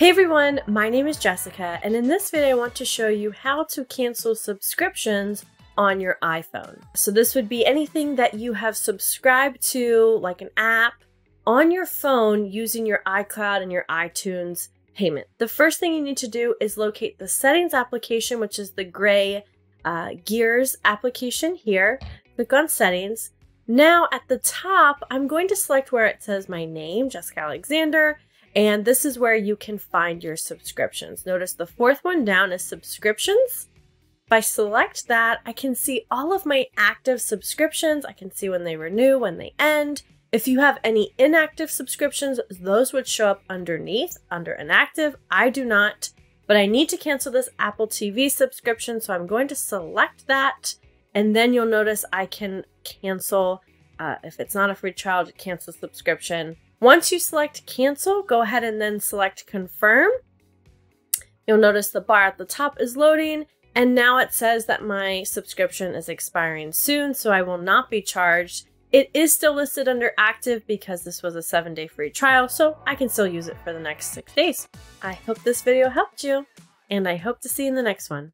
Hey everyone, my name is Jessica, and in this video I want to show you how to cancel subscriptions on your iPhone. So this would be anything that you have subscribed to, like an app, on your phone using your iCloud and your iTunes payment. The first thing you need to do is locate the settings application, which is the gray uh, gears application here. Click on settings. Now at the top, I'm going to select where it says my name, Jessica Alexander, and this is where you can find your subscriptions. Notice the fourth one down is subscriptions. If I select that, I can see all of my active subscriptions. I can see when they renew, when they end. If you have any inactive subscriptions, those would show up underneath under inactive. I do not, but I need to cancel this Apple TV subscription, so I'm going to select that. And then you'll notice I can cancel, uh, if it's not a free trial, to cancel subscription once you select cancel, go ahead and then select confirm. You'll notice the bar at the top is loading and now it says that my subscription is expiring soon, so I will not be charged. It is still listed under active because this was a seven day free trial, so I can still use it for the next six days. I hope this video helped you, and I hope to see you in the next one.